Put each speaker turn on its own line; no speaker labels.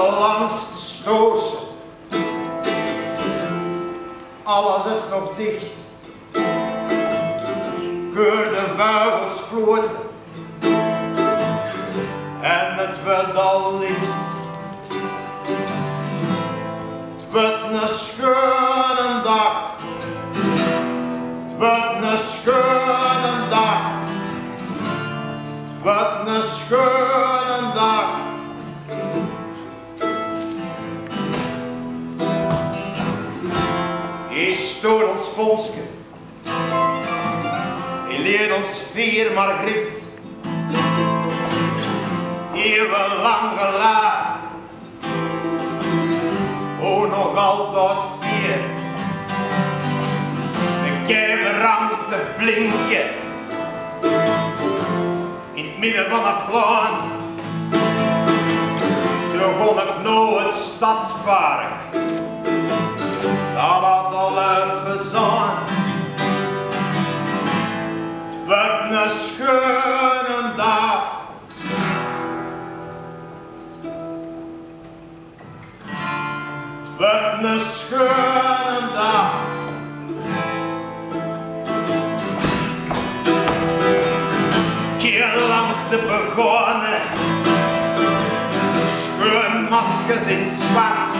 de langste Alles is nog dicht. Keur de vuilens vloeien. En het bedal is door ons Vonske. Hij leert ons vier Margriet. Eeuwenlang gelaat. Oh, nog altijd vier. Een kerram te blinken. In het midden van het plan. Zo kon het nooit stadspark. sabahlar kızan Wellness können da Wellness können da Kirlamste Begonnen Schön Maske sind schwarz